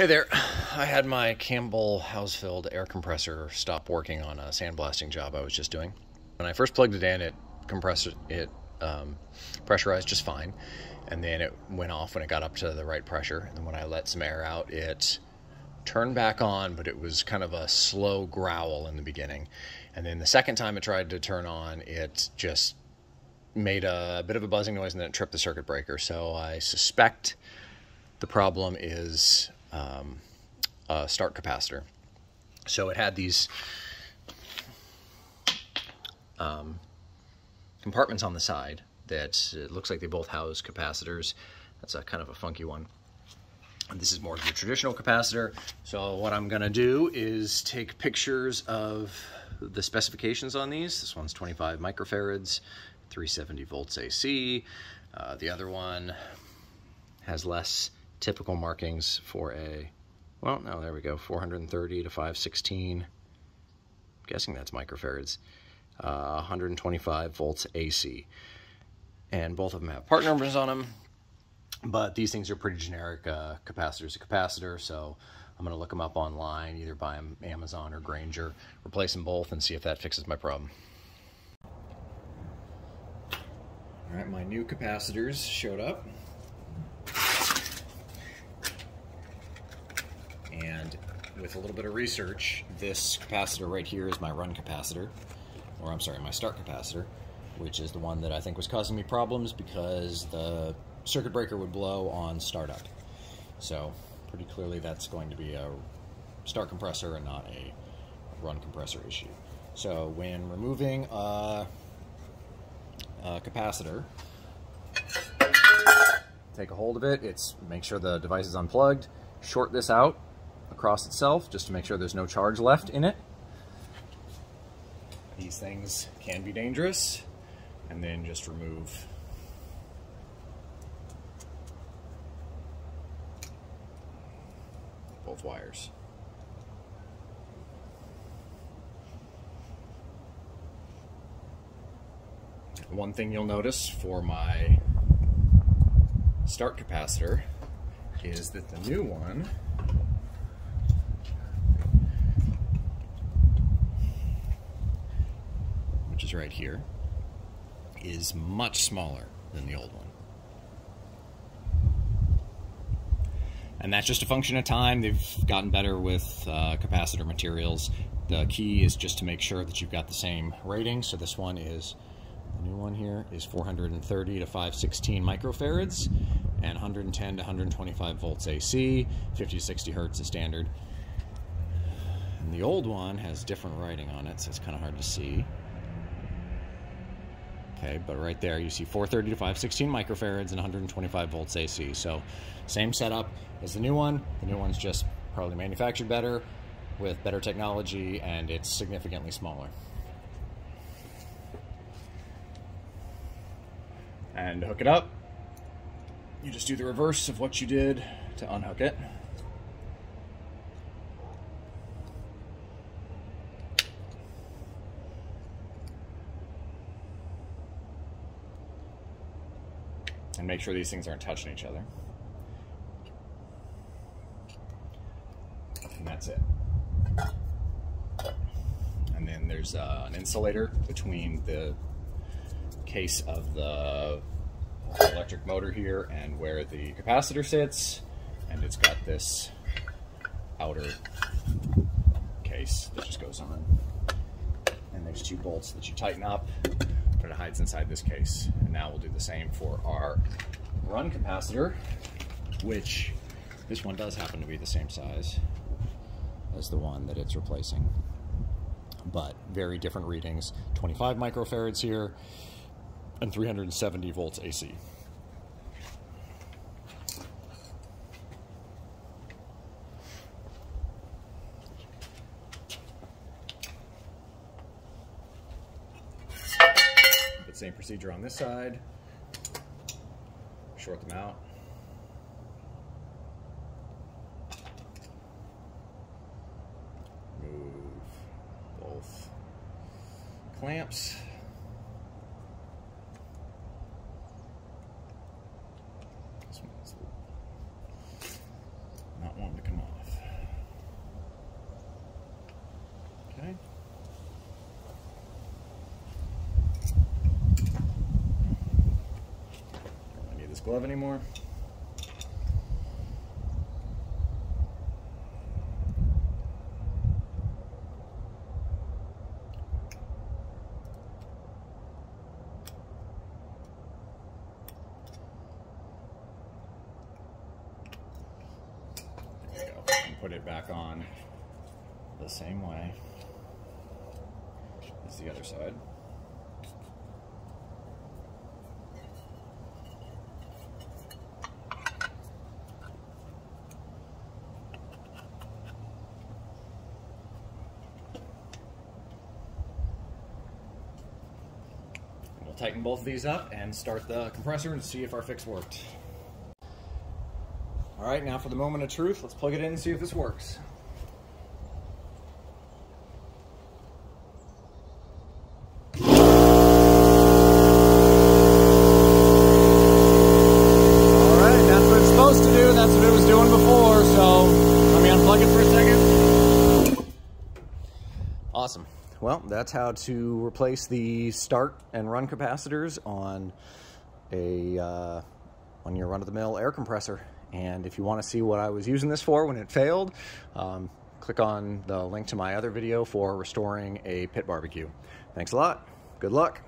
Hey there. I had my Campbell Hausfeld air compressor stop working on a sandblasting job I was just doing. When I first plugged it in, it compressed it um, pressurized just fine, and then it went off when it got up to the right pressure. And then when I let some air out, it turned back on, but it was kind of a slow growl in the beginning. And then the second time it tried to turn on, it just made a bit of a buzzing noise and then it tripped the circuit breaker. So I suspect the problem is um, a start capacitor. So it had these um, compartments on the side that looks like they both house capacitors. That's a kind of a funky one. And this is more of your traditional capacitor. So what I'm gonna do is take pictures of the specifications on these. This one's 25 microfarads, 370 volts AC. Uh, the other one has less typical markings for a, well, no, there we go, 430 to 516. I'm guessing that's microfarads. Uh, 125 volts AC. And both of them have part numbers on them, but these things are pretty generic. Uh, capacitor's a capacitor, so I'm going to look them up online, either buy them Amazon or Grainger, replace them both, and see if that fixes my problem. All right, my new capacitors showed up. And with a little bit of research, this capacitor right here is my run capacitor, or I'm sorry, my start capacitor, which is the one that I think was causing me problems because the circuit breaker would blow on startup. So pretty clearly that's going to be a start compressor and not a run compressor issue. So when removing a, a capacitor, take a hold of it, it's make sure the device is unplugged, short this out, across itself just to make sure there's no charge left in it. These things can be dangerous. And then just remove both wires. One thing you'll notice for my start capacitor is that the new one is right here, is much smaller than the old one. And that's just a function of time. They've gotten better with uh, capacitor materials. The key is just to make sure that you've got the same rating. So this one is, the new one here is 430 to 516 microfarads and 110 to 125 volts AC, 50 to 60 hertz is standard. And the old one has different writing on it, so it's kind of hard to see. Okay, but right there you see 430 to 516 microfarads and 125 volts AC. So same setup as the new one. The new one's just probably manufactured better with better technology and it's significantly smaller. And hook it up, you just do the reverse of what you did to unhook it. And make sure these things aren't touching each other. And that's it. And then there's uh, an insulator between the case of the electric motor here and where the capacitor sits. And it's got this outer case that just goes on. And there's two bolts that you tighten up but it hides inside this case. And now we'll do the same for our run capacitor, which this one does happen to be the same size as the one that it's replacing. But very different readings, 25 microfarads here and 370 volts AC. Same procedure on this side. Short them out. Move both clamps. This one's not wanting to come off. Glove anymore. put it back on the same way as the other side. Tighten both of these up and start the compressor and see if our fix worked. All right, now for the moment of truth. Let's plug it in and see if this works. All right, that's what it's supposed to do. That's what it was doing before. So let me unplug it for a second. Awesome. Well, that's how to replace the start and run capacitors on a uh, on your run-of-the-mill air compressor. And if you want to see what I was using this for when it failed, um, click on the link to my other video for restoring a pit barbecue. Thanks a lot. Good luck.